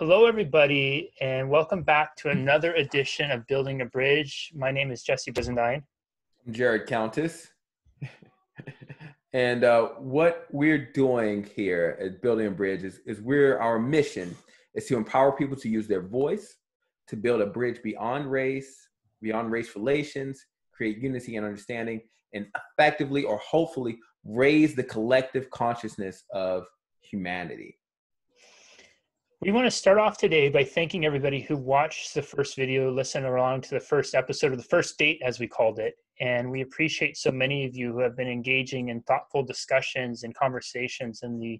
hello, everybody, and welcome back to another edition of Building a Bridge. My name is Jesse Brisendine. I'm Jared Countess. and uh, what we're doing here at Building a Bridge is, is we're our mission is to empower people to use their voice to build a bridge beyond race, beyond race relations, create unity and understanding, and effectively or hopefully raise the collective consciousness of humanity. We want to start off today by thanking everybody who watched the first video, listened along to the first episode of the first date, as we called it. And we appreciate so many of you who have been engaging in thoughtful discussions and conversations in the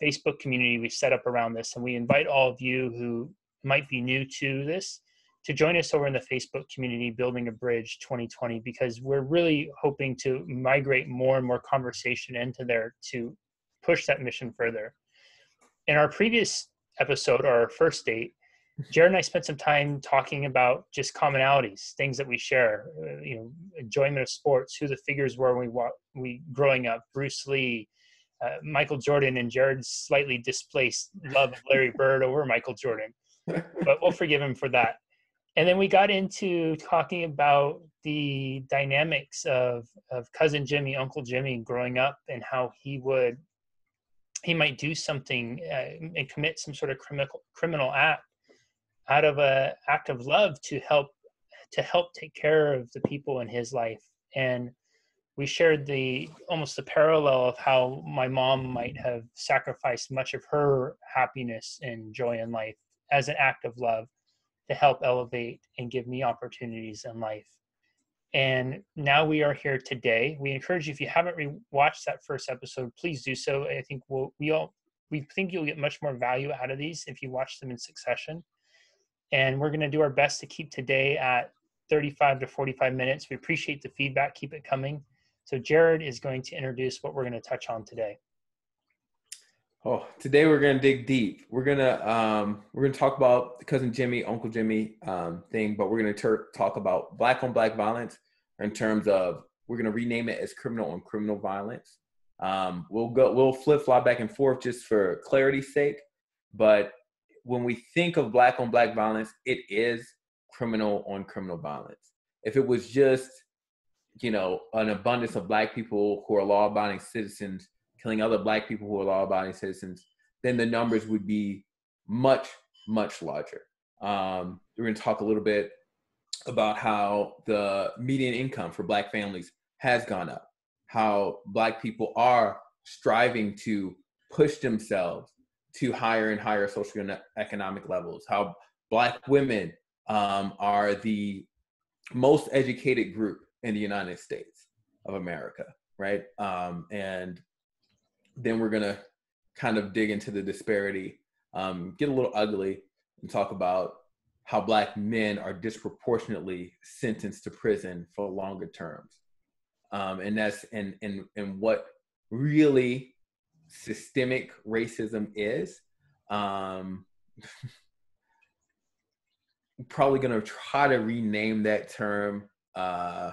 Facebook community we set up around this. And we invite all of you who might be new to this to join us over in the Facebook community, Building a Bridge 2020, because we're really hoping to migrate more and more conversation into there to push that mission further. In our previous episode or our first date, Jared and I spent some time talking about just commonalities, things that we share, uh, you know, enjoyment of sports, who the figures were when we we growing up, Bruce Lee, uh, Michael Jordan, and Jared's slightly displaced love of Larry Bird over Michael Jordan, but we'll forgive him for that. And then we got into talking about the dynamics of of cousin Jimmy, Uncle Jimmy growing up, and how he would he might do something uh, and commit some sort of criminal criminal act out of a act of love to help to help take care of the people in his life. And we shared the almost the parallel of how my mom might have sacrificed much of her happiness and joy in life as an act of love to help elevate and give me opportunities in life and now we are here today. We encourage you, if you haven't re-watched that first episode, please do so. I think we'll, we all we think you'll get much more value out of these if you watch them in succession. And we're going to do our best to keep today at 35 to 45 minutes. We appreciate the feedback. Keep it coming. So Jared is going to introduce what we're going to touch on today. Oh, today we're gonna dig deep. We're gonna um, we're gonna talk about cousin Jimmy, Uncle Jimmy um, thing, but we're gonna ter- talk about black on black violence in terms of we're gonna rename it as criminal on criminal violence. Um, we'll go we'll flip flop back and forth just for clarity's sake, but when we think of black on black violence, it is criminal on criminal violence. If it was just you know an abundance of black people who are law abiding citizens killing other black people who are law-abiding citizens, then the numbers would be much, much larger. Um, we're going to talk a little bit about how the median income for black families has gone up, how black people are striving to push themselves to higher and higher social and economic levels, how black women um, are the most educated group in the United States of America, right? Um, and then we're gonna kind of dig into the disparity, um, get a little ugly, and talk about how black men are disproportionately sentenced to prison for longer terms, um, and that's and and and what really systemic racism is. Um, probably going to try to rename that term uh,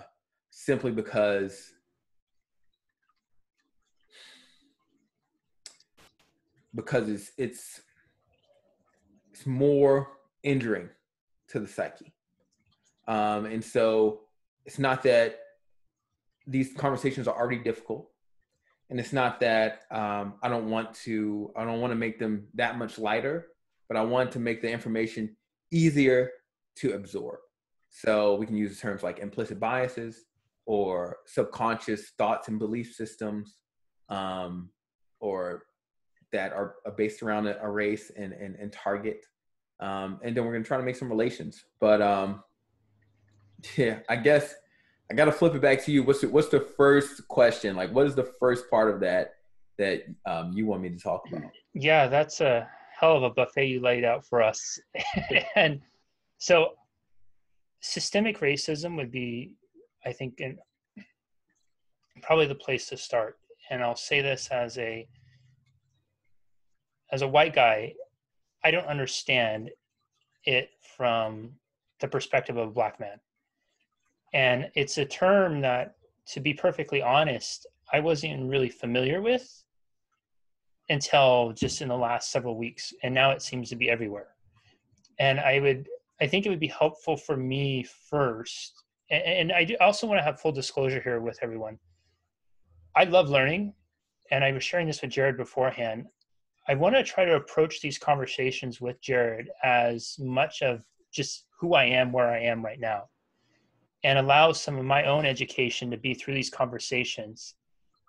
simply because because it's it's it's more injuring to the psyche. Um, and so it's not that these conversations are already difficult, and it's not that um, I don't want to I don't want to make them that much lighter, but I want to make the information easier to absorb. So we can use terms like implicit biases or subconscious thoughts and belief systems, um, or that are, based around a race and, and, and target. Um, and then we're to try to make some relations. But um, yeah, I guess I got to flip it back to you. What's the, what's the first question? Like, what is the first part of that that um, you want me to talk about? Yeah, that's a hell of a buffet you laid out for us. and so, systemic racism would be, I think, in, probably the place to start. And I'll say this as a as a white guy, I don't understand it from the perspective of a black man. And it's a term that, to be perfectly honest, I wasn't really familiar with until just in the last several weeks. And now it seems to be everywhere. and I would I think it would be helpful for me first, and, and I do also want to have full disclosure here with everyone. I love learning, and I was sharing this with Jared beforehand. I want to try to approach these conversations with Jared as much of just who I am, where I am right now, and allow some of my own education to be through these conversations.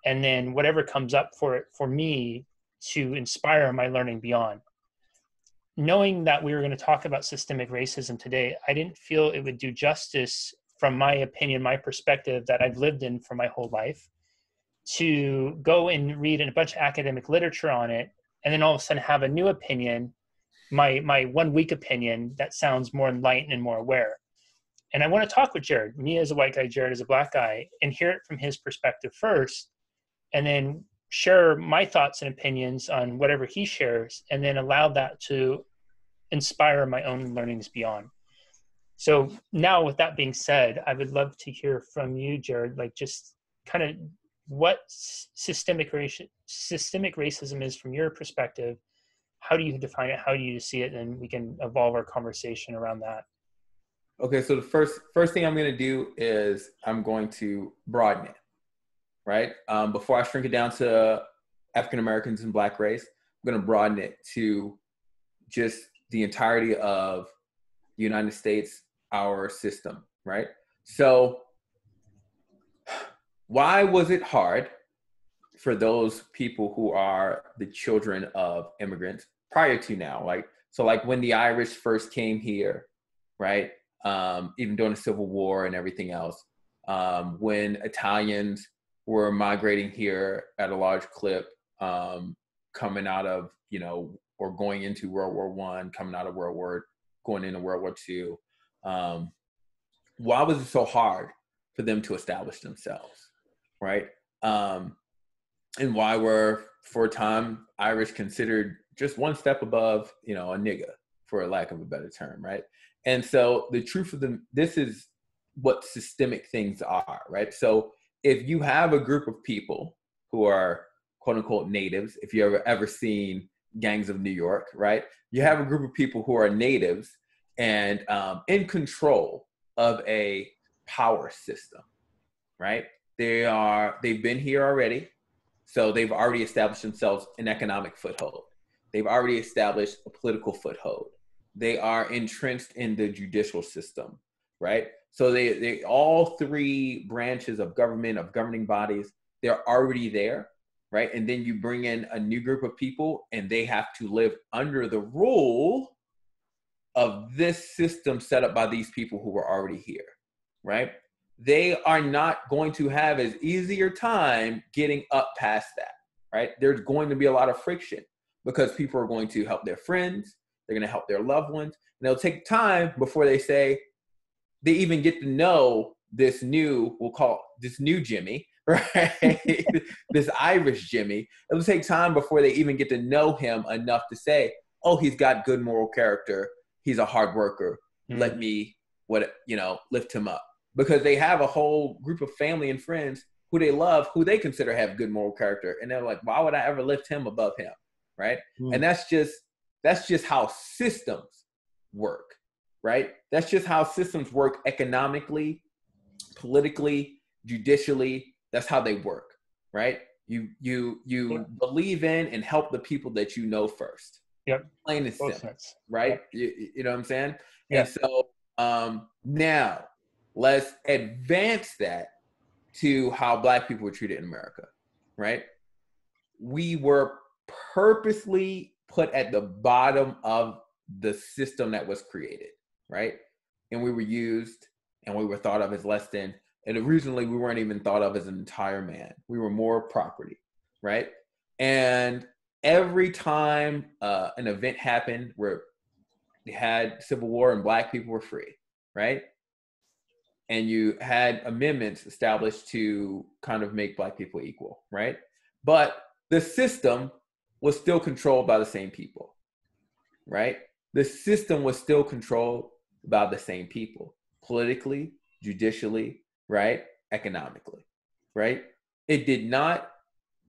And then whatever comes up for it for me to inspire my learning beyond. Knowing that we were going to talk about systemic racism today, I didn't feel it would do justice from my opinion, my perspective that I've lived in for my whole life, to go and read a bunch of academic literature on it and then all of a sudden have a new opinion my my one week opinion that sounds more enlightened and more aware. And i want to talk with jared. Me as a white guy jared as a black guy and hear it from his perspective first and then share my thoughts and opinions on whatever he shares and then allow that to inspire my own learnings beyond. So now with that being said i would love to hear from you jared like just kind of what systemic raci- systemic racism is from your perspective how do you define it? How do you see it? And we can evolve our conversation around that. Okay so the first first thing i'm going to do is i'm going to broaden it right? Um, before i shrink it down to african americans and black race i'm going to broaden it to just the entirety of the united states our system right? So why was it hard for those people who are the children of immigrants prior to now like so like when the irish first came here right um, even during the civil war and everything else um, when italians were migrating here at a large clip um, coming out of you know or going into world war one coming out of world war going into world war two um, why was it so hard for them to establish themselves right? Um, and why were for a time Irish considered just one step above, you know, a nigga, for a lack of a better term, right? And so the truth of the this is what systemic things are, right? So if you have a group of people who are quote unquote natives, if you ever ever seen Gangs of New York, right? You have a group of people who are natives and um, in control of a power system, right? They are they've been here already, so they've already established themselves an economic foothold. They've already established a political foothold. They are entrenched in the judicial system, right? So they, they all three branches of government of governing bodies they're already there, right? And then you bring in a new group of people, and they have to live under the rule of this system set up by these people who were already here, right? They are not going to have as easier time getting up past that, right? There's going to be a lot of friction because people are going to help their friends, they're going to help their loved ones, and it'll take time before they say they even get to know this new, we'll call this new Jimmy, right? this Irish Jimmy. It'll take time before they even get to know him enough to say, oh, he's got good moral character. He's a hard worker. Mm-hmm. Let me, what you know, lift him up because they have a whole group of family and friends who they love, who they consider have good moral character, and they're like, why would I ever lift him above him, right? Mm. And that's just that's just how systems work, right? That's just how systems work economically, politically, judicially. That's how they work, right? You you you yeah. believe in and help the people that you know first. Yep. Plain and simple, right? Yep. You, you know what I'm saying? Yeah. And so um, now let's advance that to how black people were treated in America, right? We were purposely put at the bottom of the system that was created, right? And we were used and we were thought of as less than, and originally we weren't even thought of as an entire man. We were more property, right? And every time uh, an event happened where they had civil war and black people were free, right? And you had amendments established to kind of make black people equal, right? But the system was still controlled by the same people, right? The system was still controlled by the same people, politically, judicially, right? Economically, right? It did not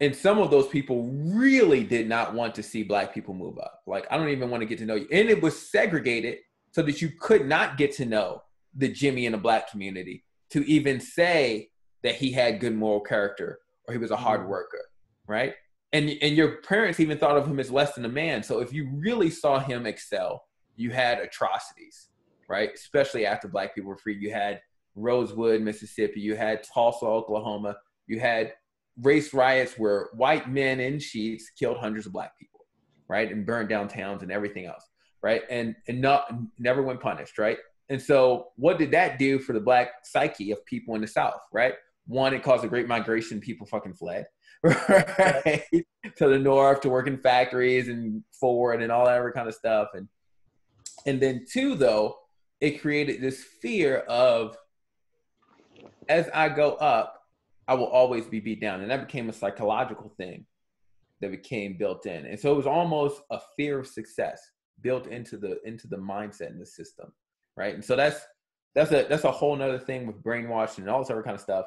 and some of those people really did not want to see black people move up. Like, I don't even want to get to know you. And it was segregated so that you could not get to know the Jimmy in the black community to even say that he had good moral character or he was a hard mm-hmm. worker, right? And and your parents even thought of him as less than a man. So if you really saw him excel, you had atrocities, right? Especially after black people were free, you had Rosewood, Mississippi, you had Tulsa, Oklahoma, you had race riots where white men in sheets killed hundreds of black people, right, and burned down towns and everything else, right, and and not never went punished, right. And so, what did that do for the black psyche of people in the South, right? One, it caused a great migration. People fucking fled, right, to the north to work in factories and Ford and all that other kind of stuff. And and then two, though, it created this fear of as I go up, I will always be beat down. And that became a psychological thing that became built in. And so it was almost a fear of success built into the into the mindset and the system. Right. And so that's that's a that's a whole nother thing with brainwashing and all this other kind of stuff.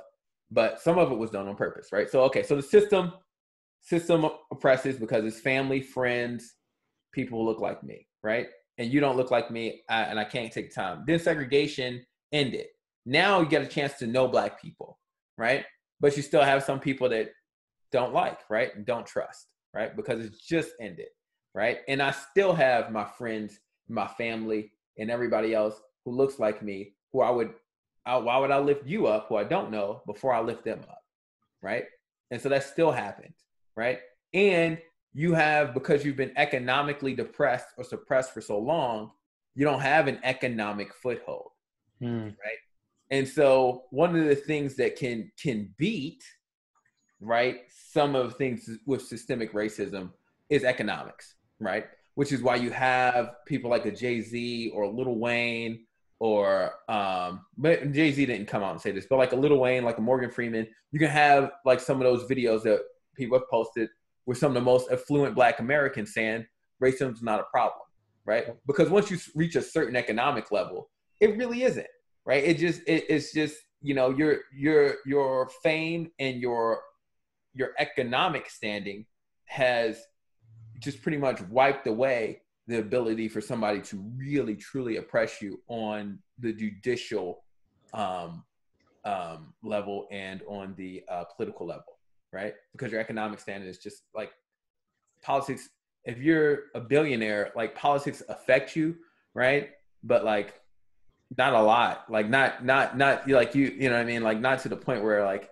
But some of it was done on purpose, right? So okay, so the system system oppresses because it's family, friends, people look like me, right? And you don't look like me, I, and I can't take time. Then segregation ended. Now you get a chance to know black people, right? but you still have some people that don't like, right? And don't trust, right? Because it's just ended, right? And I still have my friends, my family, and everybody else who looks like me, who I would, I, why would I lift you up, who I don't know, before I lift them up, right? And so that still happened, right? And you have, because you've been economically depressed or suppressed for so long, you don't have an economic foothold, mm. right? And so one of the things that can can beat, right, some of things with systemic racism is economics, right? Which is why you have people like a Jay-Z or Lil Wayne or um but Jay-Z didn't come out and say this, but like a Lil Wayne, like a Morgan Freeman, you can have like some of those videos that people have posted with some of the most affluent black Americans saying racism is not a problem, right? Because once you reach a certain economic level, it really isn't right? It just it, it's just you know your your your fame and your your economic standing has just pretty much wiped away the ability for somebody to really truly oppress you on the judicial um, um, level and on the uh, political level, right? Because your economic standing is just like politics. If you're a billionaire, like politics affect you, right? But like not a lot like not not not like you you know what i mean like not to the point where like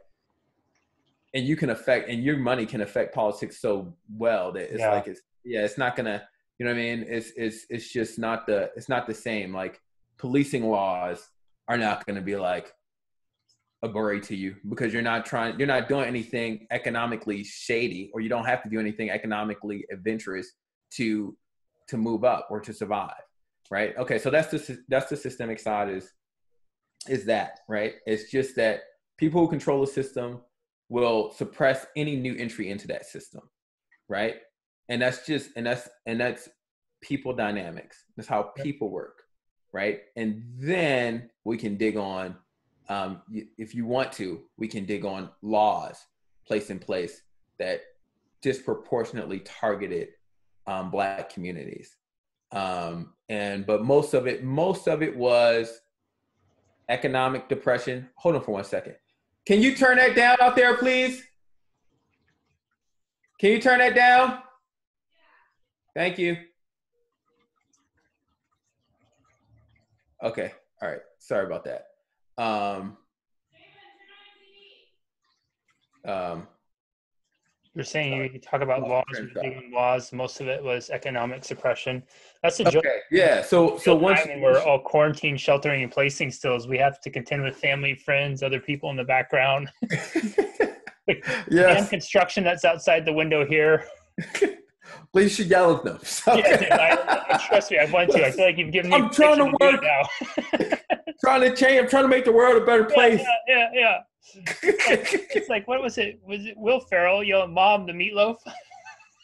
and you can affect and your money can affect politics so well that it's yeah. like it's yeah it's not gonna you know what i mean it's it's it's just not the it's not the same like policing laws are not gonna be like a worry to you because you're not trying you're not doing anything economically shady or you don't have to do anything economically adventurous to to move up or to survive right? Okay, so that's the that's the systemic side is is that right? It's just that people who control the system will suppress any new entry into that system, right? And that's just and that's and that's people dynamics. That's how people work, right? And then we can dig on, um, if you want to, we can dig on laws placed in place that disproportionately targeted um, Black communities, um, and but most of it, most of it was economic depression. Hold on for one second. Can you turn that down out there, please? Can you turn that down? Thank you. Okay. All right. Sorry about that. Um, um, you're saying you talk about laws, laws. Most of it was economic suppression. That's a joke. Okay. Yeah. So so once we're all quarantined, sheltering and placing stills, we have to contend with family, friends, other people in the background. like yeah. construction that's outside the window here. Please should yell at them. yeah, I, I, trust me, I want to. I feel like you've given me. I'm trying to work now. Trying to change. I'm trying to make the world a better place. Yeah, yeah, yeah. it's like what was it? Was it Will Ferrell yelling "Mom, the meatloaf"?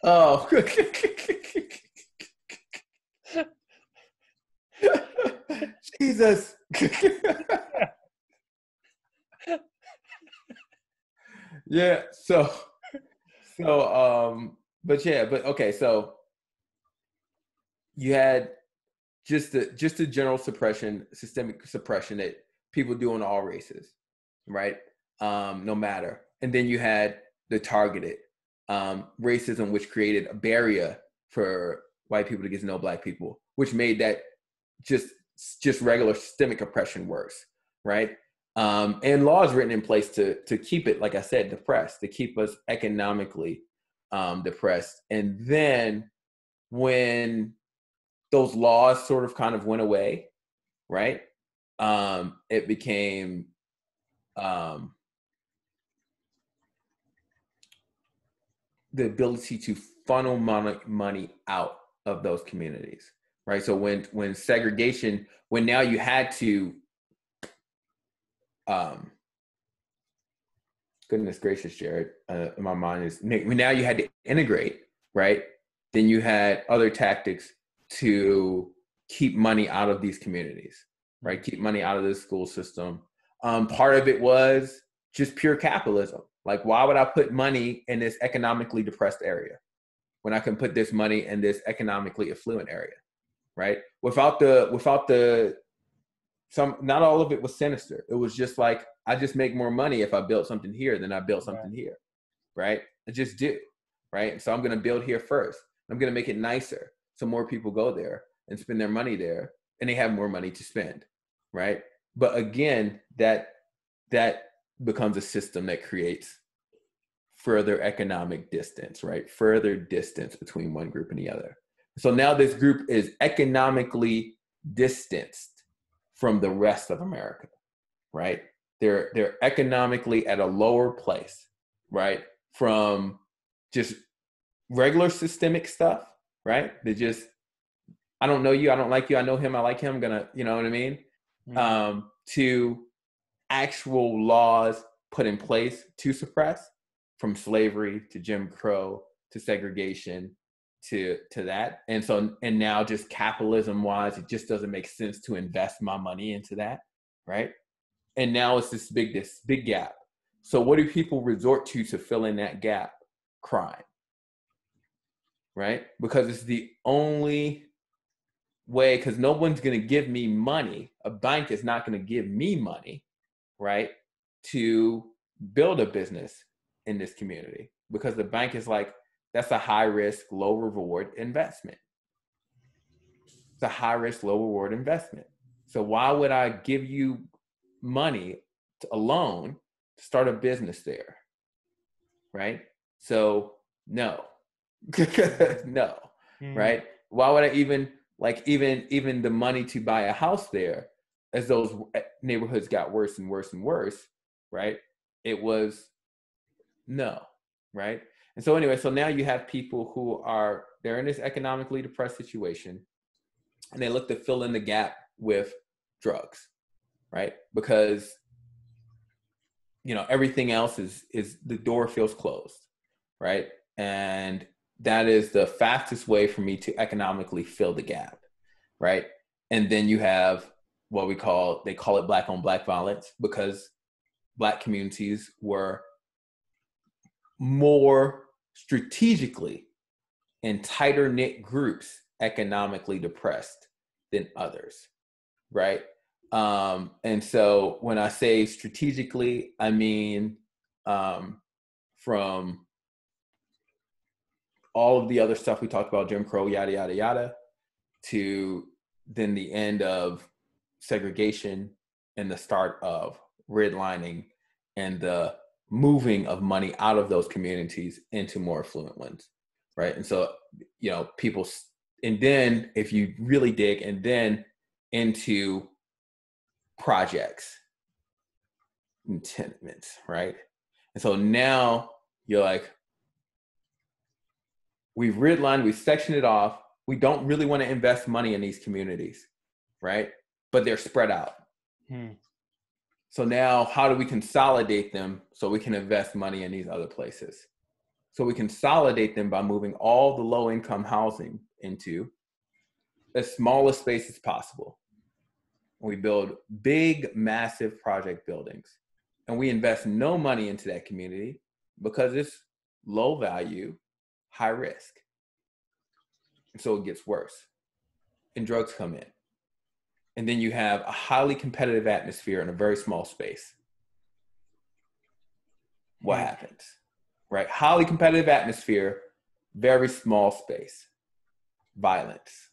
Oh. Jesus. yeah. So, so um but yeah but okay so you had just the just the general suppression systemic suppression that people do in all races right? Um no matter. And then you had the targeted um racism which created a barrier for white people to get to know black people which made that just just regular systemic oppression worse right? Um, and laws written in place to to keep it, like I said, depressed, to keep us economically um, depressed. And then when those laws sort of kind of went away, right? Um, it became um, the ability to funnel money, money out of those communities, right? So when when segregation, when now you had to um goodness gracious jared uh, my mind is now you had to integrate right then you had other tactics to keep money out of these communities right keep money out of the school system um, part of it was just pure capitalism like why would i put money in this economically depressed area when i can put this money in this economically affluent area right without the without the some not all of it was sinister. It was just like I just make more money if I build something here than I build something right. here. Right? I just do. Right. So I'm gonna build here first. I'm gonna make it nicer so more people go there and spend their money there and they have more money to spend. Right. But again, that that becomes a system that creates further economic distance, right? Further distance between one group and the other. So now this group is economically distanced from the rest of America, right? They're they're economically at a lower place, right? From just regular systemic stuff, right? They just I don't know you, I don't like you, I know him, I like him, I'm gonna, you know what I mean? Mm-hmm. Um, to actual laws put in place to suppress from slavery to Jim Crow to segregation to to that and so and now just capitalism wise it just doesn't make sense to invest my money into that right and now it's this big this big gap so what do people resort to to fill in that gap crime right because it's the only way because no one's going to give me money a bank is not going to give me money right to build a business in this community because the bank is like that's a high risk, low reward investment. It's a high risk, low reward investment. So why would I give you money to, a loan to start a business there? Right? So no. no. Mm. Right? Why would I even like even even the money to buy a house there as those neighborhoods got worse and worse and worse, right? It was no, right? And so anyway, so now you have people who are they're in this economically depressed situation and they look to fill in the gap with drugs, right? Because you know, everything else is is the door feels closed, right? And that is the fastest way for me to economically fill the gap, right? And then you have what we call they call it black on black violence because black communities were more strategically in tighter knit groups economically depressed than others, right? Um, and so when I say strategically, I mean um, from all of the other stuff we talked about, Jim Crow, yada, yada, yada, to then the end of segregation and the start of redlining and the moving of money out of those communities into more affluent ones right? And so you know people and then if you really dig and then into projects and tenements right? And so now you're like we've redlined we've sectioned it off we don't really want to invest money in these communities right but they're spread out hmm. So now, how do we consolidate them so we can invest money in these other places? So we consolidate them by moving all the low income housing into as small a space as possible. We build big, massive project buildings and we invest no money into that community because it's low value, high risk. And so it gets worse. And drugs come in. And then you have a highly competitive atmosphere in a very small space. What happens? Right? Highly competitive atmosphere, very small space. Violence.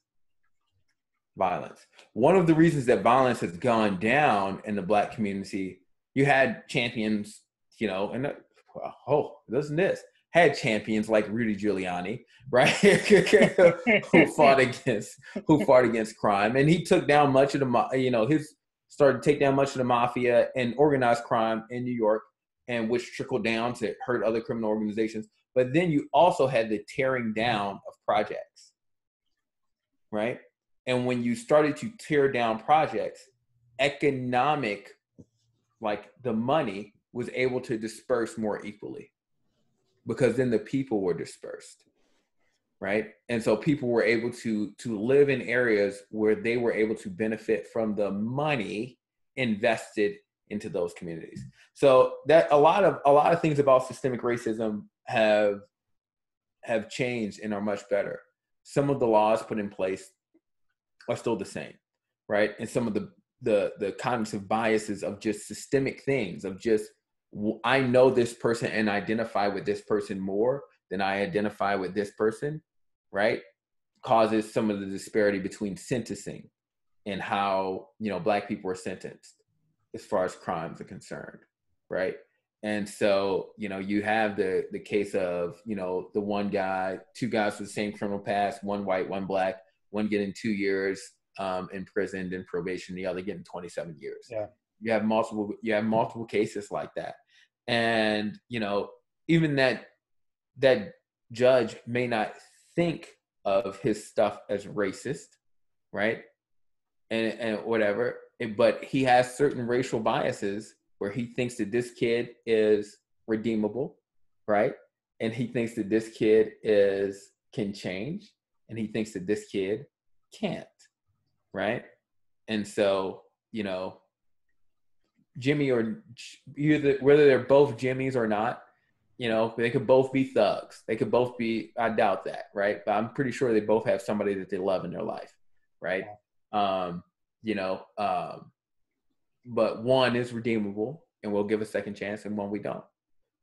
Violence. One of the reasons that violence has gone down in the black community, you had champions, you know, and uh, oh, listen to this had champions like Rudy Giuliani, right, who fought against who fought against crime, and he took down much of the you know his started to take down much of the mafia and organized crime in New York, and which trickled down to hurt other criminal organizations. But then you also had the tearing down of projects, right? And when you started to tear down projects, economic, like the money was able to disperse more equally because then the people were dispersed right? And so people were able to to live in areas where they were able to benefit from the money invested into those communities. So that a lot of a lot of things about systemic racism have have changed and are much better. Some of the laws put in place are still the same right? And some of the the the cognitive biases of just systemic things of just I know this person and identify with this person more than I identify with this person, right? Causes some of the disparity between sentencing and how, you know, black people are sentenced as far as crimes are concerned, right? And so, you know, you have the the case of, you know, the one guy, two guys with the same criminal past, one white, one black, one getting two years um, imprisoned in probation, the other getting 27 years. Yeah you have multiple you have multiple cases like that. And you know even that that judge may not think of his stuff as racist right? And and whatever but he has certain racial biases where he thinks that this kid is redeemable right? And he thinks that this kid is can change and he thinks that this kid can't right? And so you know Jimmy or either whether they're both Jimmys or not. You know, they could both be thugs. They could both be. I doubt that, right? But I'm pretty sure they both have somebody that they love in their life, right? Um, you know, um, but one is redeemable and we'll give a second chance, and one we don't,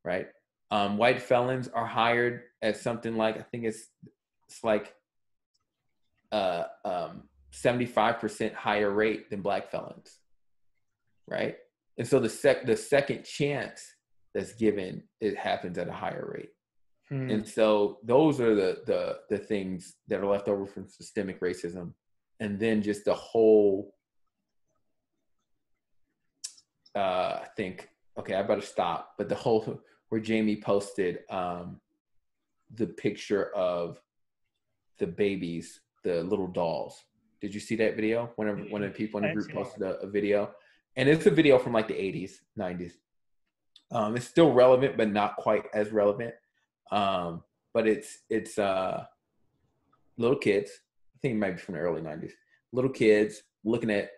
right? Um, white felons are hired at something like I think it's it's like uh um 75% higher rate than black felons, right? And so the sec the second chance that's given it happens at a higher rate. Hmm. and so those are the the the things that are left over from systemic racism. And then just the whole uh i think okay i better stop. But the whole where jamie posted um the picture of the babies the little dolls. Did you see that video? Whenever one of the people in the group posted a, a video and it's a video from like the 80s 90s um, it's still relevant but not quite as relevant. Um, but it's it's uh, little kids i think it might be from the early 90s little kids looking at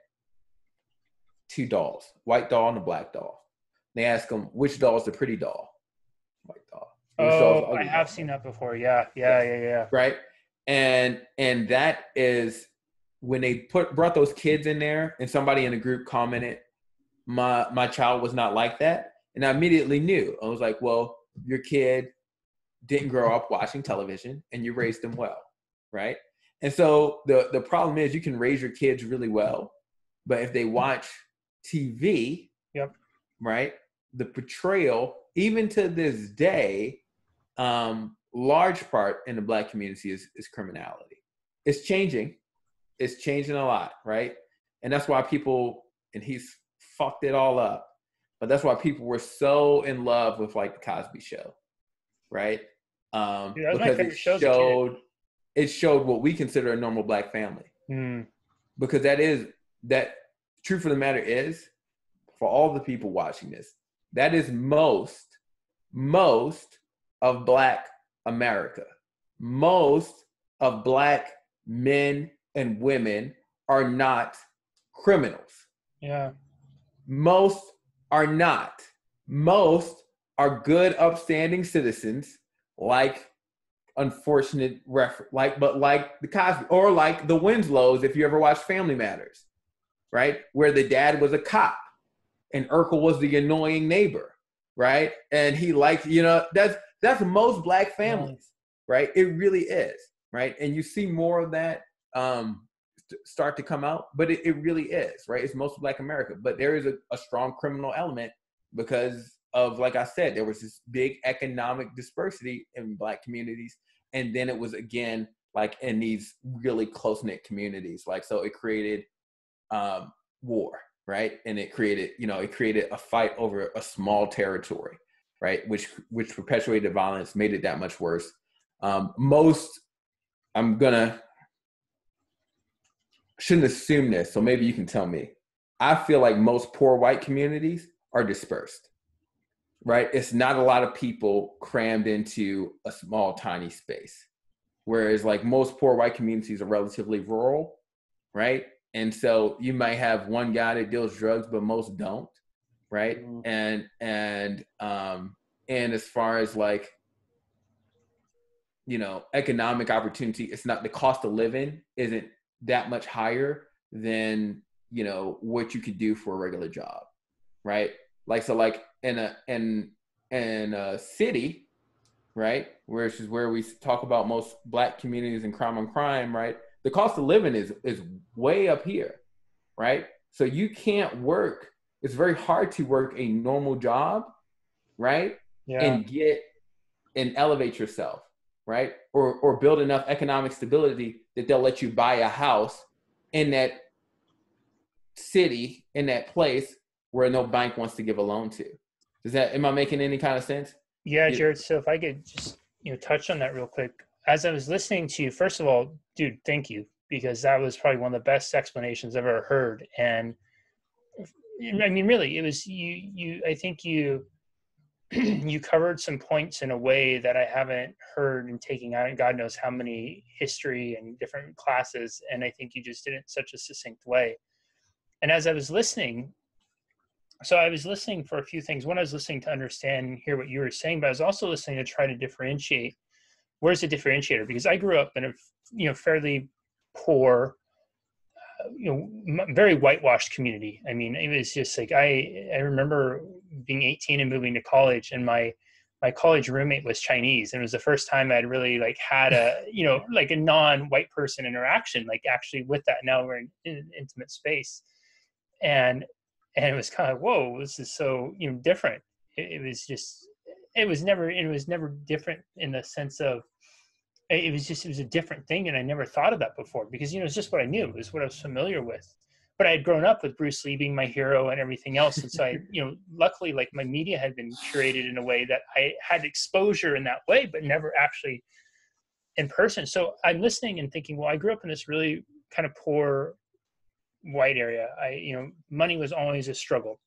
two dolls white doll and a black doll. They ask them which doll is the pretty doll? White doll. Oh i have doll? seen that before. Yeah yeah yeah. yeah right? And and that is when they put brought those kids in there and somebody in the group commented my my child was not like that. And i immediately knew. I was like well your kid didn't grow up watching television and you raised them well right? And so the the problem is you can raise your kids really well but if they watch tv yep. right the portrayal even to this day um large part in the black community is, is criminality. It's changing. It's changing a lot right? And that's why people and he's fucked it all up. But that's why people were so in love with like the Cosby Show, right? Um, Dude, because it showed it showed what we consider a normal black family. Mm. Because that is that truth of the matter is, for all the people watching this, that is most most of black America. Most of black men and women are not criminals. Yeah. Most are not. Most are good, upstanding citizens like unfortunate refer like but like the Cosby or like the Winslows if you ever watched Family Matters, right? Where the dad was a cop and Urkel was the annoying neighbor, right? And he liked, you know, that's that's most black families, right? It really is, right? And you see more of that um start to come out, but it, it really is, right? It's most black America. But there is a, a strong criminal element because of like I said, there was this big economic dispersity in black communities. And then it was again like in these really close knit communities. Like so it created um war, right? And it created, you know, it created a fight over a small territory, right? Which which perpetuated violence, made it that much worse. Um, most, I'm gonna shouldn't assume this, so maybe you can tell me. I feel like most poor white communities are dispersed, right? It's not a lot of people crammed into a small, tiny space. Whereas, like most poor white communities are relatively rural, right? And so you might have one guy that deals drugs, but most don't, right? Mm-hmm. And and um and as far as like you know economic opportunity, it's not the cost of living isn't that much higher than you know what you could do for a regular job, right? Like so, like in a in in a city, right, which is where we talk about most black communities and crime on crime, right? the cost of living is is way up here, right? So you can't work. It's very hard to work a normal job, right? Yeah. And get and elevate yourself, right? Or or build enough economic stability that they'll let you buy a house in that city, in that place where no bank wants to give a loan to. Does that am I making any kind of sense? Yeah, Jared. So if I could just you know touch on that real quick as I was listening to you, first of all, dude, thank you because that was probably one of the best explanations I've ever heard. And I mean, really, it was you. You, I think you you covered some points in a way that I haven't heard in taking out God knows how many history and different classes, and I think you just did it in such a succinct way. And as I was listening, so I was listening for a few things. One, I was listening to understand and hear what you were saying, but I was also listening to try to differentiate where's the differentiator? Because I grew up in a you know fairly poor, uh, you know, very whitewashed community. I mean, it was just like I I remember being 18 and moving to college, and my my college roommate was Chinese, and it was the first time I'd really like had a you know like a non-white person interaction, like actually with that. Now we're in, in an intimate space, and and it was kind of whoa, this is so you know different. It, it was just it was never it was never different in the sense of it was just it was a different thing and i never thought of that before because you know it's just what i knew it was what i was familiar with but i had grown up with bruce lee being my hero and everything else and so i you know luckily like my media had been curated in a way that i had exposure in that way but never actually in person so i'm listening and thinking well i grew up in this really kind of poor white area i you know money was always a struggle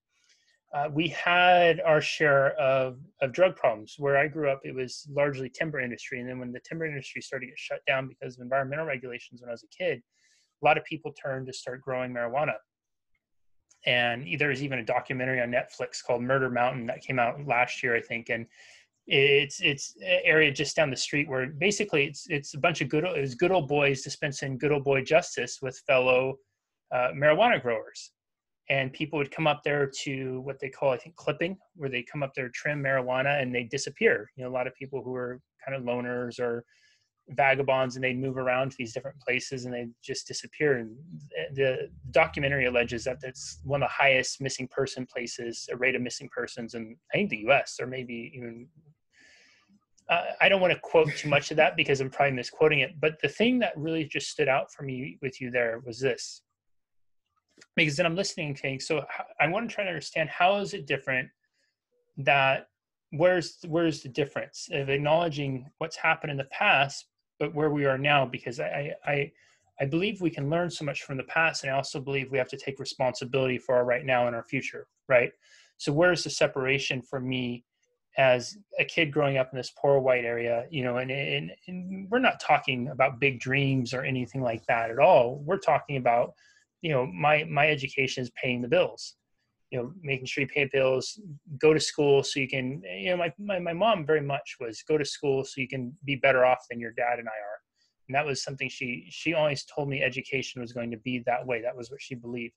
uh, we had our share of, of drug problems. Where I grew up, it was largely timber industry. And then when the timber industry started to get shut down because of environmental regulations when I was a kid, a lot of people turn to start growing marijuana. And there's even a documentary on Netflix called Murder Mountain that came out last year, I think. And it's it's an area just down the street where basically it's it's a bunch of good it good old boys dispensing good old boy justice with fellow uh, marijuana growers and people would come up there to what they call i think clipping where they come up there trim marijuana and they disappear you know a lot of people who are kind of loners or vagabonds and they move around to these different places and they just disappear. The documentary alleges that that's one of the highest missing person places a rate of missing persons in i think the us or maybe even uh, i don't want to quote too much of that because i'm probably misquoting it but the thing that really just stood out for me with you there was this. Because then I'm listening to so I want to try to understand how is it different that where's where's the difference of acknowledging what's happened in the past but where we are now because I I I believe we can learn so much from the past and I also believe we have to take responsibility for our right now and our future right so where's the separation for me as a kid growing up in this poor white area, you know, and, and, and, we're not talking about big dreams or anything like that at all. We're talking about you know my my education is paying the bills you know, making sure you pay bills, go to school so you can, you know, my, my, my mom very much was go to school so you can be better off than your dad and I are. And that was something she, she always told me education was going to be that way. That was what she believed.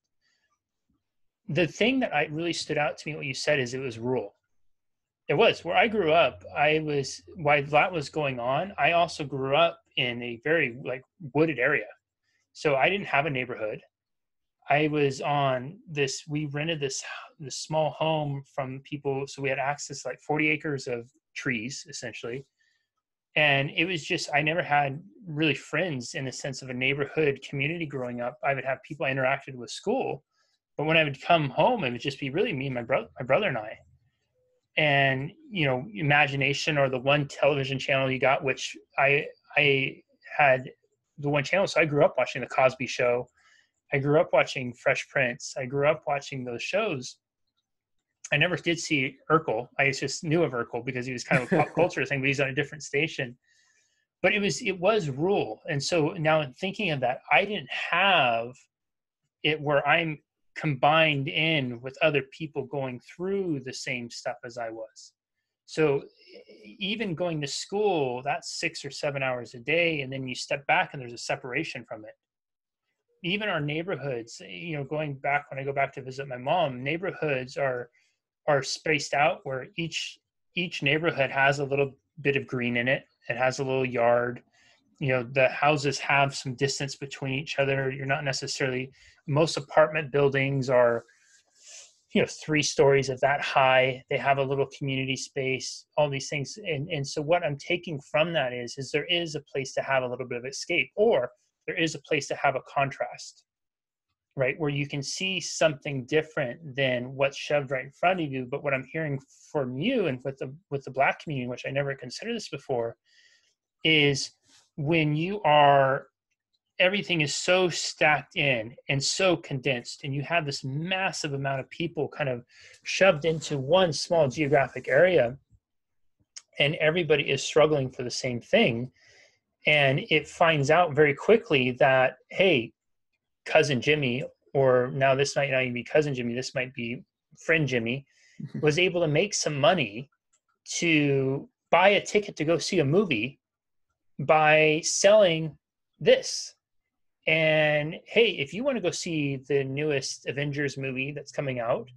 The thing that I really stood out to me, what you said is it was rural. It was where I grew up. I was, while that was going on, I also grew up in a very like wooded area. So I didn't have a neighborhood. I was on this. We rented this this small home from people, so we had access like 40 acres of trees essentially, and it was just I never had really friends in the sense of a neighborhood community growing up. I would have people I interacted with school, but when I would come home, it would just be really me and my brother, my brother and I. And you know, imagination or the one television channel you got, which I I had the one channel, so I grew up watching the Cosby Show I grew up watching Fresh Prince. I grew up watching those shows. I never did see Urkel. I just knew of Urkel because he was kind of a pop culture thing, but he's on a different station. But it was it was rural, and so now in thinking of that, I didn't have it where I'm combined in with other people going through the same stuff as I was. So even going to school, that's six or seven hours a day, and then you step back and there's a separation from it even our neighborhoods you know going back when i go back to visit my mom neighborhoods are are spaced out where each each neighborhood has a little bit of green in it. It has a little yard. You know the houses have some distance between each other. You're not necessarily most apartment buildings are you know three stories of that high. They have a little community space all these things. And and so what i'm taking from that is is there is a place to have a little bit of escape or there is a place to have a contrast right? Where you can see something different than what's shoved right in front of you. But what i'm hearing from you and with the with the black community which i never considered this before is when you are everything is so stacked in and so condensed and you have this massive amount of people kind of shoved into one small geographic area and everybody is struggling for the same thing and it finds out very quickly that hey cousin jimmy or now this might not even be cousin jimmy this might be friend jimmy was able to make some money to buy a ticket to go see a movie by selling this. And hey if you want to go see the newest avengers movie that's coming out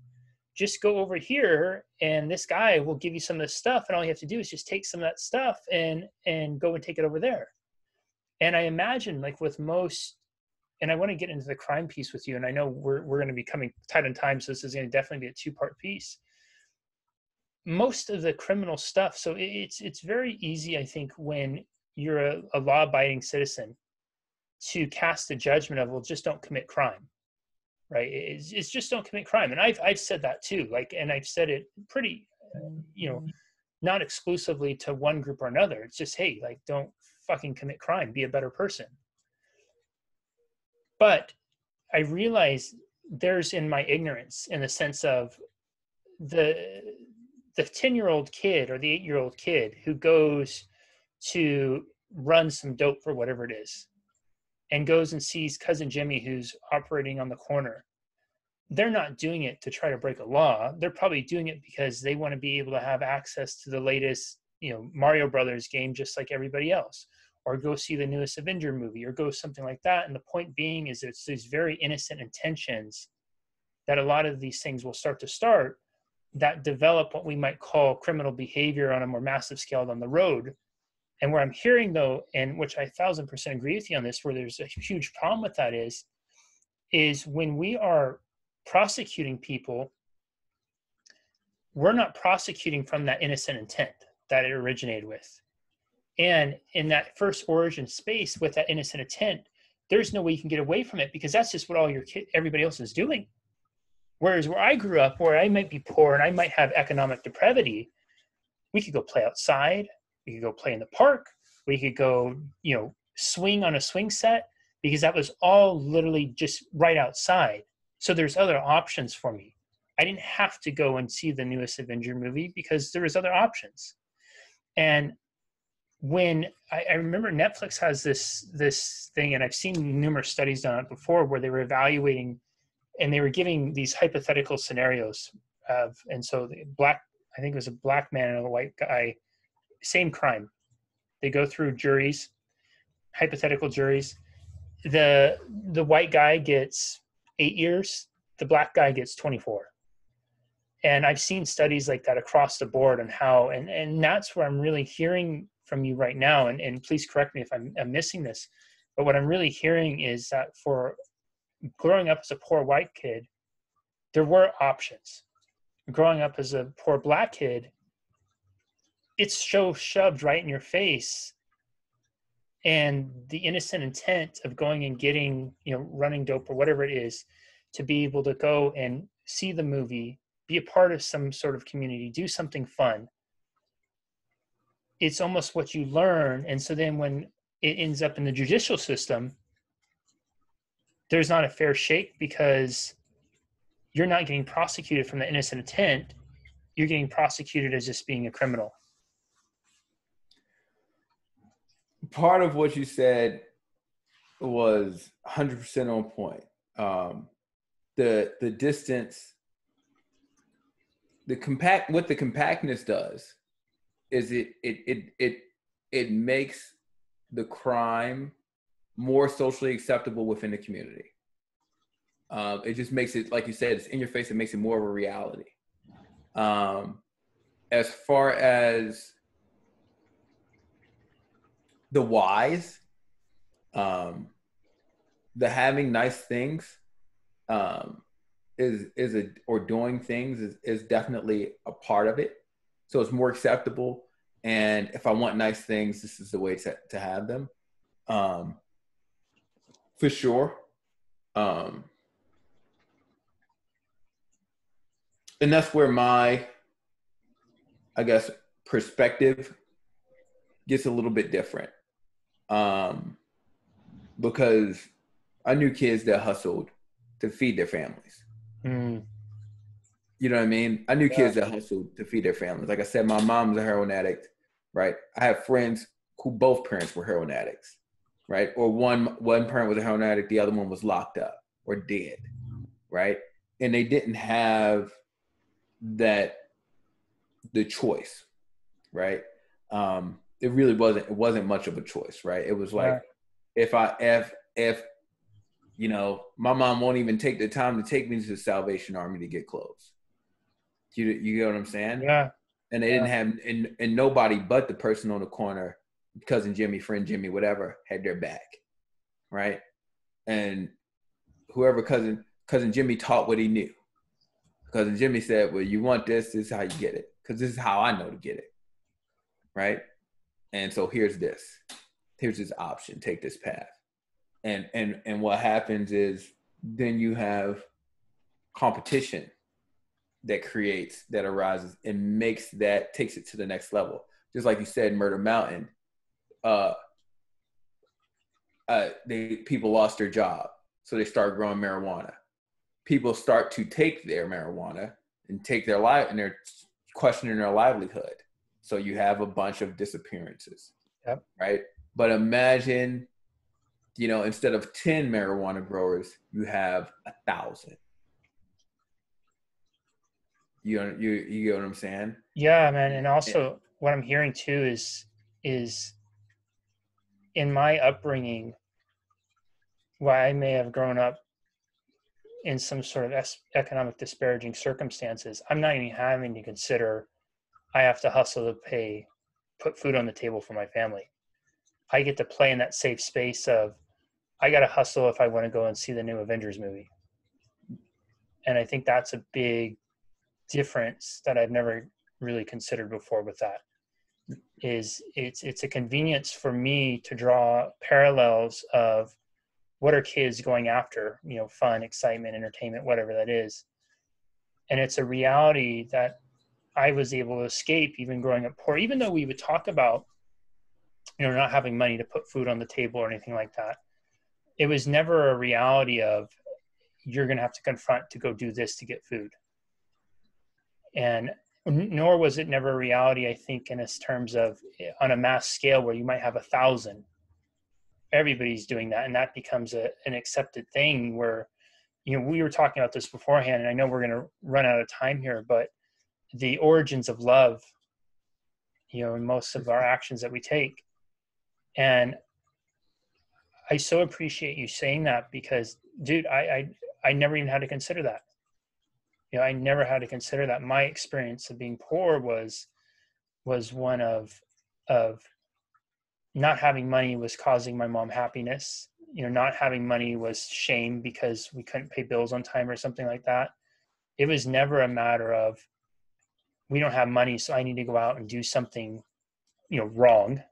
just go over here and this guy will give you some of the stuff and all you have to do is just take some of that stuff and and go and take it over there and i imagine like with most and i want to get into the crime piece with you and i know we're, we're going to be coming tight on time so this is going to definitely be a two part piece. Most of the criminal stuff so it's it's very easy i think when you're a, a law abiding citizen to cast a judgment of well just don't commit crime right? It's, it's just don't commit crime. And i've i've said that too like and i've said it pretty you know not exclusively to one group or another. It's just hey like don't fucking commit crime, be a better person. But I realize there's in my ignorance in the sense of the the 10 year old kid or the 8 year old kid who goes to run some dope for whatever it is and goes and sees cousin Jimmy who's operating on the corner. They're not doing it to try to break a law. They're probably doing it because they want to be able to have access to the latest, you know, Mario Brothers game just like everybody else or go see the newest Avenger movie or go something like that. And the point being is it's these very innocent intentions that a lot of these things will start to start that develop what we might call criminal behavior on a more massive scale down the road. And where I'm hearing though, and which I thousand percent agree with you on this, where there's a huge problem with that is, is when we are prosecuting people, we're not prosecuting from that innocent intent that it originated with. And in that first origin space with that innocent intent, there's no way you can get away from it because that's just what all your kid, everybody else is doing. Whereas where I grew up, where I might be poor and I might have economic depravity, we could go play outside. We could go play in the park. We could go, you know, swing on a swing set because that was all literally just right outside. So there's other options for me. I didn't have to go and see the newest Avenger movie because there was other options. And when I, I, remember Netflix has this this thing, and I've seen numerous studies done it before, where they were evaluating and they were giving these hypothetical scenarios of and so the black i think it was a black man and a white guy same crime. They go through juries hypothetical juries. The the white guy gets eight years the black guy gets 24 and i've seen studies like that across the board and how and and that's where i'm really hearing from you right now and, and please correct me if I'm, I'm missing this but what i'm really hearing is that for growing up as a poor white kid there were options. Growing up as a poor black kid it's so shoved right in your face and the innocent intent of going and getting you know running dope or whatever it is to be able to go and see the movie be a part of some sort of community do something fun it's almost what you learn. And so then when it ends up in the judicial system there's not a fair shake because you're not getting prosecuted from the innocent intent. You're getting prosecuted as just being a criminal. Part of what you said was 100% on point. Um, the the distance, the compact, what the compactness does is it it it it it makes the crime more socially acceptable within the community. Um, it just makes it, like you said, it's in your face. It makes it more of a reality. Um, as far as the whys, um, the having nice things, um, is is a or doing things is is definitely a part of it. So it's more acceptable. And if I want nice things, this is the way to to have them. Um, for sure. Um, and that's where my, I guess, perspective gets a little bit different um, because I knew kids that hustled to feed their families. Mm. You know what I mean? I knew yeah. kids that hustled to feed their families. Like I said, my mom's a heroin addict, right? I have friends who both parents were heroin addicts, right? Or one one parent was a heroin addict, the other one was locked up or dead, right? And they didn't have that the choice, right? Um, it really wasn't it wasn't much of a choice, right? It was like if I if if you know my mom won't even take the time to take me to the Salvation Army to get clothes. You you get what I'm saying? Yeah. And they yeah. didn't have and and nobody but the person on the corner, cousin Jimmy, friend Jimmy, whatever, had their back, right? And whoever cousin cousin Jimmy taught what he knew. Cousin Jimmy said, "Well, you want this? This is how you get it, because this is how I know to get it." Right? and so here's this here's this option take this path and and and what happens is then you have competition that creates that arises and makes that takes it to the next level just like you said murder mountain uh uh they people lost their job so they start growing marijuana people start to take their marijuana and take their life and they're questioning their livelihood so you have a bunch of disappearances. Yep. Right. But imagine, you know, instead of 10 marijuana growers, you have a thousand. You you you get what I'm saying? Yeah, man. And also yeah. what I'm hearing too is is in my upbringing, why I may have grown up in some sort of economic disparaging circumstances, I'm not even having to consider I have to hustle to pay, put food on the table for my family. I get to play in that safe space of I got to hustle if I want to go and see the new Avengers movie. And I think that's a big difference that I've never really considered before with that is it's it's a convenience for me to draw parallels of what are kids going after, you know, fun, excitement, entertainment, whatever that is. And it's a reality that I was able to escape even growing up poor, even though we would talk about, you know, not having money to put food on the table or anything like that. It was never a reality of you're going to have to confront to go do this to get food. And nor was it never a reality, I think, in its terms of eh, on a mass scale where you might have a thousand. Everybody's doing that, and that becomes a, an accepted thing where you know, we were talking about this beforehand, and I know we're going to run out of time here, but the origins of love, you know, in most of our actions that we take. And I so appreciate you saying that because, dude, I, I, I never even had to consider that. You know, I never had to consider that. My experience of being poor was, was one of, of not having money was causing my mom happiness. You know not having money was shame because we couldn't pay bills on time or something like that. It was never a matter of we don't have money so i need to go out and do something you know wrong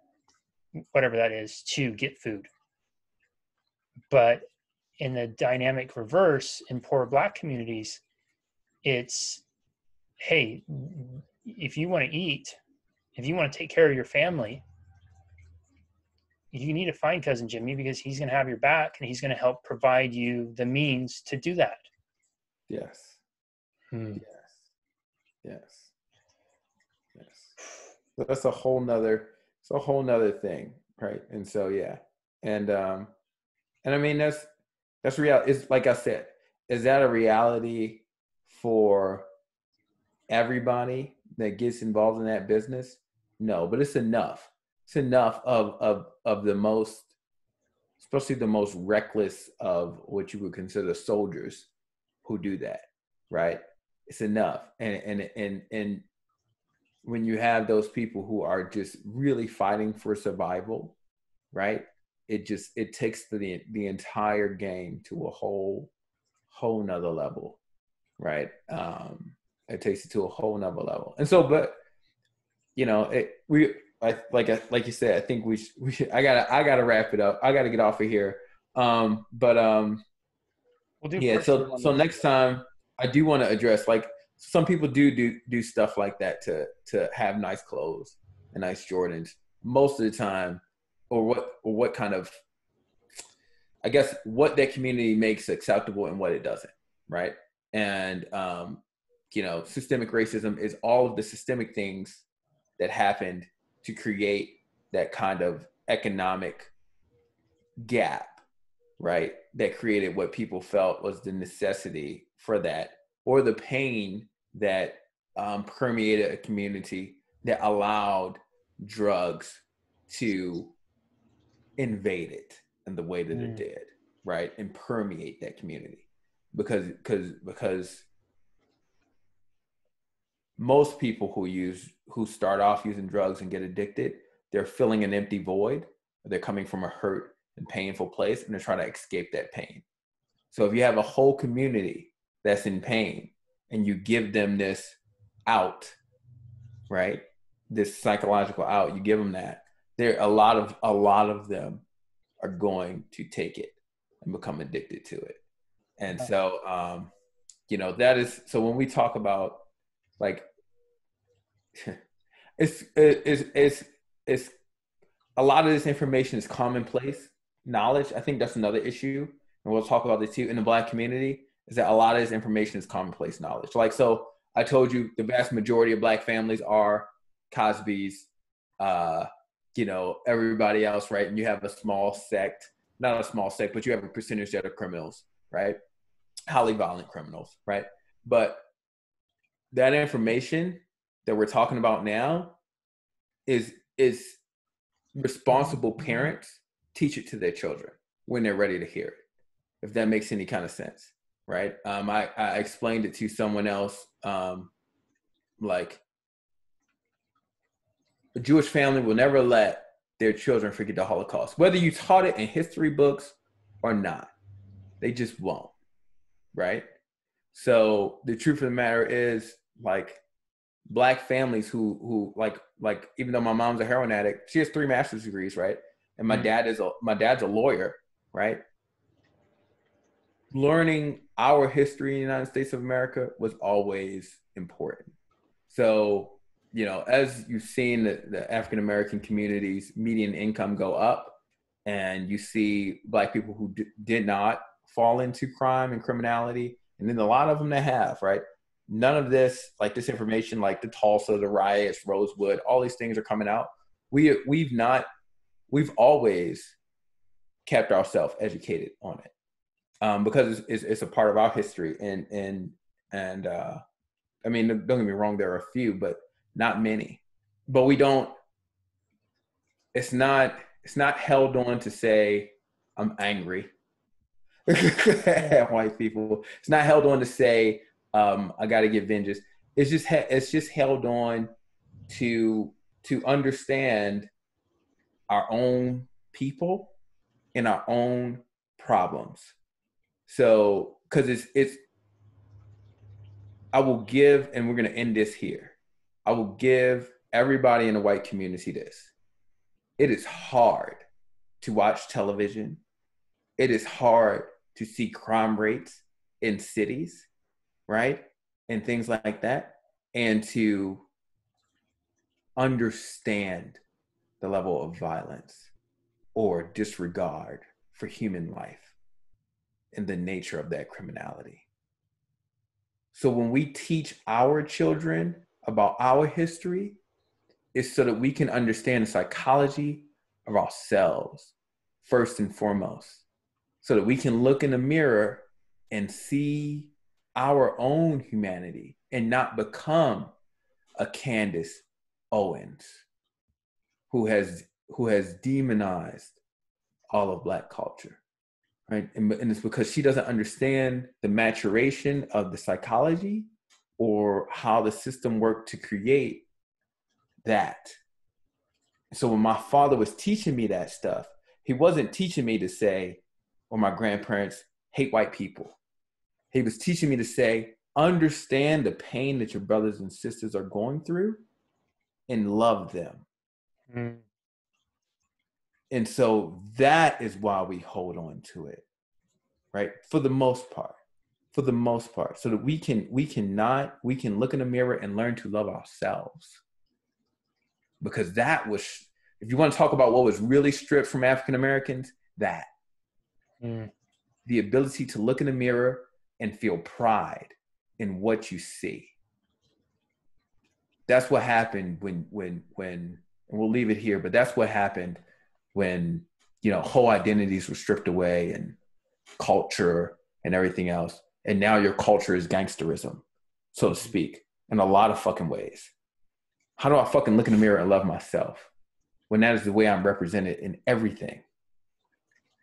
whatever that is to get food. But in the dynamic reverse in poor black communities it's hey if you want to eat if you want to take care of your family you need to find cousin Jimmy because he's going to have your back and he's going to help provide you the means to do that. Yes. Hmm. Yes. Yes. Yes. that's a whole nother, it's a whole nother thing. Right. And so, yeah. And, um, and I mean, that's, that's real. It's like I said, is that a reality for everybody that gets involved in that business? No, but it's enough. It's enough of of of the most especially the most reckless of what you would consider soldiers who do that right? It's enough. And and and and when you have those people who are just really fighting for survival right? It just it takes the the entire game to a whole whole nother level right um it takes it to a whole nother level and so but you know it we I like I, like you said, I think we, we I gotta I gotta wrap it up. I gotta get off of here. Um, but um, we'll do yeah. So so next time I do want to address like some people do do do stuff like that to to have nice clothes and nice Jordans most of the time, or what or what kind of I guess what that community makes acceptable and what it doesn't, right? And um, you know, systemic racism is all of the systemic things that happened to create that kind of economic gap, right? That created what people felt was the necessity for that, or the pain that um, permeated a community that allowed drugs to invade it in the way that mm. it did, right? And permeate that community. Because because because most people who use who start off using drugs and get addicted, they're filling an empty void. They're coming from a hurt and painful place and they're trying to escape that pain. So if you have a whole community that's in pain and you give them this out, right? This psychological out, you give them that. There a lot of a lot of them are going to take it and become addicted to it. And so um, you know, that is so when we talk about like it's it's it's it's a lot of this information is commonplace knowledge. I think that's another issue, and we'll talk about this too in the black community. Is that a lot of this information is commonplace knowledge? Like so, I told you the vast majority of black families are Cosby's, uh, you know, everybody else, right? And you have a small sect, not a small sect, but you have a percentage that are criminals, right? Highly violent criminals, right? But that information that we're talking about now is is responsible parents teach it to their children when they're ready to hear it if that makes any kind of sense right um, I, I explained it to someone else um, like a jewish family will never let their children forget the holocaust whether you taught it in history books or not they just won't right so the truth of the matter is like black families who who like like even though my mom's a heroin addict, she has three master's degrees, right? And my mm-hmm. dad is a my dad's a lawyer, right? Learning our history in the United States of America was always important. So, you know, as you've seen the, the African American communities median income go up, and you see black people who d- did not fall into crime and criminality, and then a lot of them that have, right? none of this, like this information, like the Tulsa, the riots, Rosewood, all these things are coming out. We we've not, we've always kept ourselves educated on it. um, because it's, it's, it's a part of our history and and and uh, I mean don't get me wrong there are a few but not many but we don't it's not it's not held on to say I'm angry white people it's not held on to say um, I got to get vengeance it's just it's just held on to to understand our own people and our own problems. So, because it's it's, I will give, and we're gonna end this here. I will give everybody in the white community this. It is hard to watch television. It is hard to see crime rates in cities, right? And things like that, and to understand the level of violence or disregard for human life and the nature of that criminality. So when we teach our children about our history, it's so that we can understand the psychology of ourselves first and foremost, so that we can look in the mirror and see our own humanity and not become a Candace Owens who has who has demonized all of black culture right? And, and it's because she doesn't understand the maturation of the psychology or how the system worked to create that. So when my father was teaching me that stuff he wasn't teaching me to say or my grandparents hate white people. He was teaching me to say understand the pain that your brothers and sisters are going through and love them. Mm. And so that is why we hold on to it right? For the most part for the most part so that we can we cannot we can look in the mirror and learn to love ourselves. Because that was if you want to talk about what was really stripped from african americans that mm. the ability to look in the mirror and feel pride in what you see. That's what happened when when when and we'll leave it here but that's what happened when you know whole identities were stripped away and culture and everything else. And now your culture is gangsterism so to speak in a lot of fucking ways. How do i fucking look in the mirror and love myself when that is the way i'm represented in everything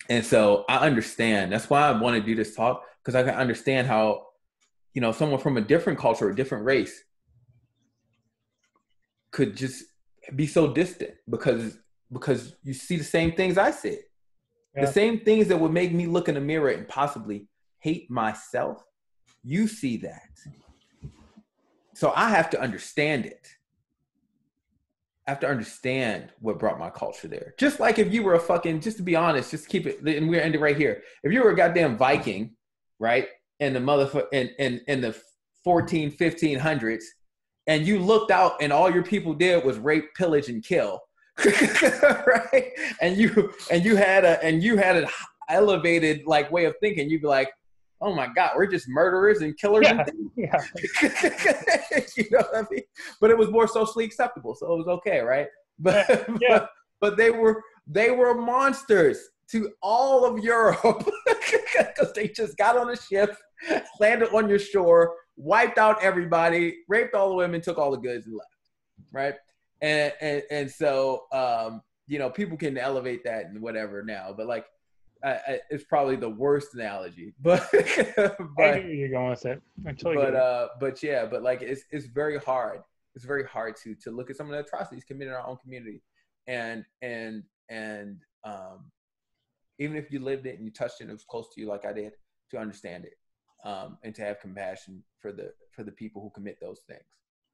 and so i understand that's why i want to do this talk because i can understand how you know someone from a different culture a different race could just be so distant because because you see the same things I said. Yeah. The same things that would make me look in the mirror and possibly hate myself. You see that. So I have to understand it. Have to understand what brought my culture there. Just like if you were a fucking, just to be honest, just keep it, and we're ending right here. If you were a goddamn Viking, right, and the motherfucker, and in, in, in the 14, 1500s, and you looked out and all your people did was rape, pillage, and kill, right? And you and you had a and you had an elevated like way of thinking. You'd be like, oh my god, we're just murderers and killers. Yeah, and yeah. you know what I mean? But it was more socially acceptable, so it was okay, right? But yeah. but, but they were they were monsters to all of Europe because they just got on a ship, landed on your shore, wiped out everybody, raped all the women, took all the goods, and left. Right? and and, and so um, you know people can elevate that and whatever now, but like I, it's probably the worst analogy, but, but I hear you going with it. Totally but uh, but yeah, but like it's it's very hard. It's very hard to to look at some of the atrocities committed in our own community, and and and um, even if you lived it and you touched it and it was close to you like I did, to understand it um, and to have compassion for the for the people who commit those things.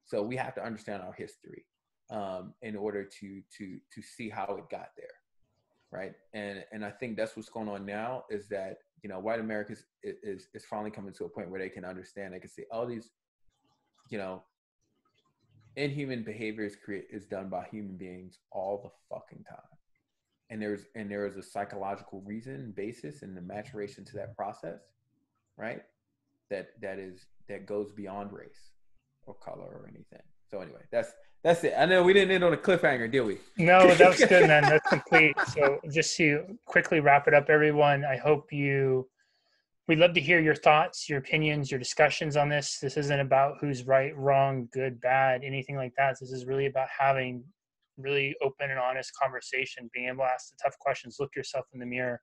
So we have to understand our history um, in order to to to see how it got there, right? And and I think that's what's going on now is that you know white America is is, is finally coming to a point where they can understand. They can see all these, you know, inhuman behavior is create is done by human beings all the fucking time, and there's and there is a psychological reason basis and the maturation to that process, right? That that is that goes beyond race or color or anything. So anyway, that's that's it. I know we didn't end on a cliffhanger, did we? No, that was good, man. That's complete. So just to quickly wrap it up, everyone, I hope you we'd love to hear your thoughts, your opinions, your discussions on this. This isn't about who's right, wrong, good, bad, anything like that. This is really about having really open and honest conversation, being able to ask the tough questions, look yourself in the mirror.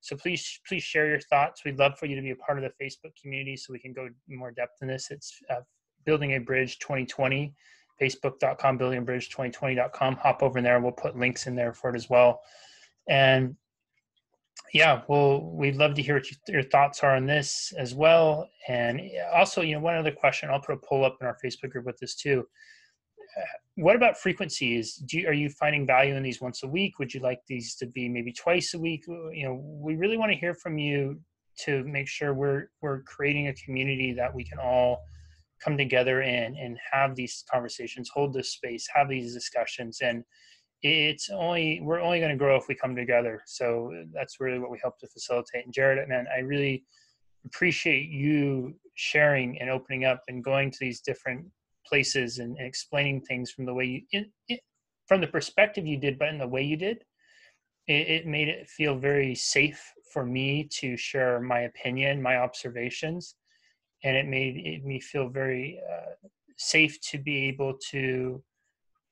So please, please share your thoughts. We'd love for you to be a part of the Facebook community so we can go more depth in this. It's uh, Building a Bridge 2020, facebook.com, buildingbridge2020.com. Hop over in there. We'll put links in there for it as well. And yeah, well, we'd love to hear what you, your thoughts are on this as well. And also, you know, one other question, I'll put a poll up in our Facebook group with this too. What about frequencies? Do you, are you finding value in these once a week? Would you like these to be maybe twice a week? You know, we really want to hear from you to make sure we're we're creating a community that we can all come together and and have these conversations, hold this space, have these discussions, and it's only we're only going to grow if we come together. So that's really what we hope to facilitate. And Jared, man, I really appreciate you sharing and opening up and going to these different places and, and explaining things from the way you it, from the perspective you did, but in the way you did. It, it made it feel very safe for me to share my opinion, my observations, and it made it, me feel very uh, safe to be able to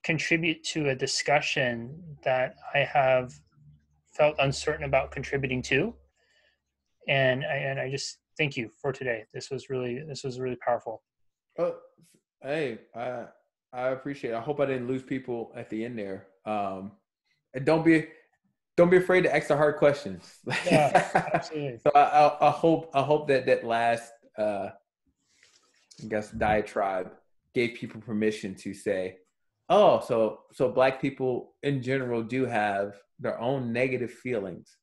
contribute to a discussion that I have felt uncertain about contributing to. And I, and I just thank you for today. This was really this was really powerful. Oh, hey, I I appreciate. it. I hope I didn't lose people at the end there. Um, and don't be don't be afraid to ask the hard questions. Yeah, absolutely. so I, I, I, hope I hope that that last uh, I guess diatribe gave people permission to say, Oh, so so black people in general do have their own negative feelings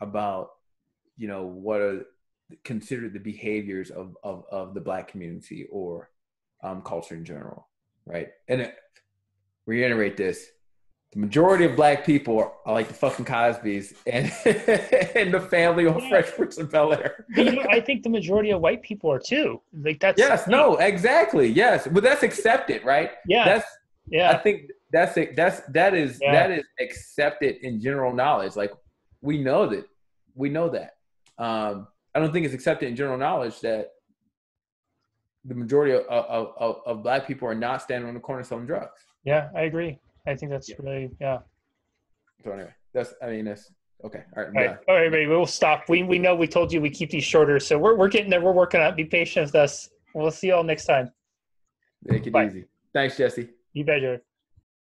about, you know, what are considered the behaviors of of, of the black community or um, culture in general, right? And it, reiterate this: the majority of black people are like the fucking Cosbys and and the family of yeah. Fresh Prince of Bel Air. you know, I think the majority of white people are too. Like that's yes, no, exactly, yes, but that's accepted, right? Yeah, that's yeah i think that's it that's that is yeah. that is accepted in general knowledge like we know that we know that um i don't think it's accepted in general knowledge that the majority of, of, of, of black people are not standing on the corner selling drugs yeah i agree i think that's yeah. really yeah. So anyway that's i mean that's okay all right all right, all right everybody, we'll stop. We we know we told you we keep these shorter so we're, we're getting there we're working on it. Be patient with us. We'll see you all next time. Make it Bye. easy. Thanks jesse. You bet, Jared.